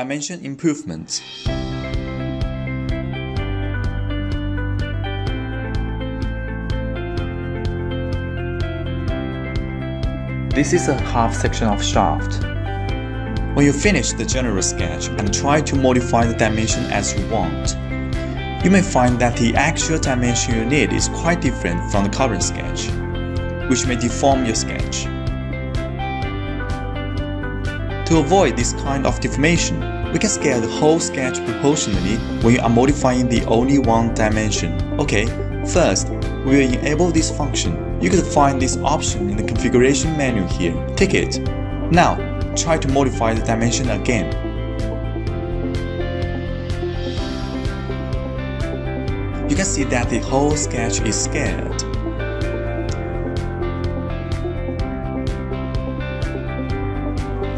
Dimension improvements. This is a half section of shaft. When you finish the general sketch and try to modify the dimension as you want, you may find that the actual dimension you need is quite different from the current sketch, which may deform your sketch. To avoid this kind of deformation, we can scale the whole sketch proportionally when you are modifying the only one dimension. Okay, first, we will enable this function. You could find this option in the configuration menu here. Take it. Now, try to modify the dimension again. You can see that the whole sketch is scaled.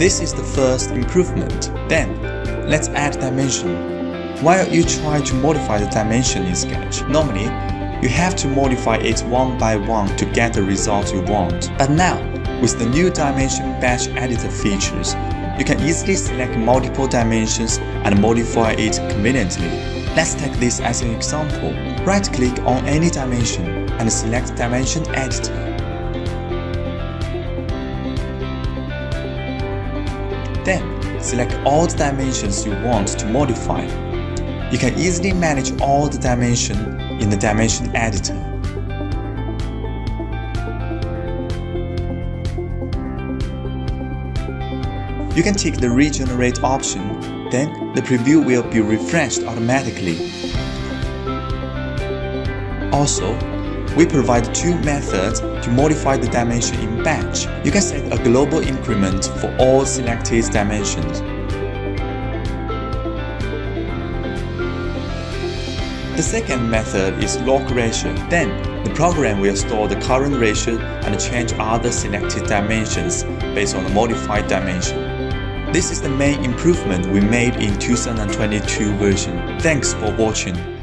This is the first improvement. Then, let's add dimension. While you try to modify the dimension in Sketch, normally, you have to modify it one by one to get the result you want. But now, with the new Dimension Batch Editor features, you can easily select multiple dimensions and modify it conveniently. Let's take this as an example. Right-click on any dimension and select Dimension Editor. Then, select all the dimensions you want to modify. You can easily manage all the dimension in the Dimension Editor. You can tick the Regenerate option, then the preview will be refreshed automatically. Also, we provide two methods to modify the dimension in batch. You can set a global increment for all selected dimensions. The second method is lock ratio. Then, the program will store the current ratio and change other selected dimensions based on the modified dimension. This is the main improvement we made in 2022 version. Thanks for watching.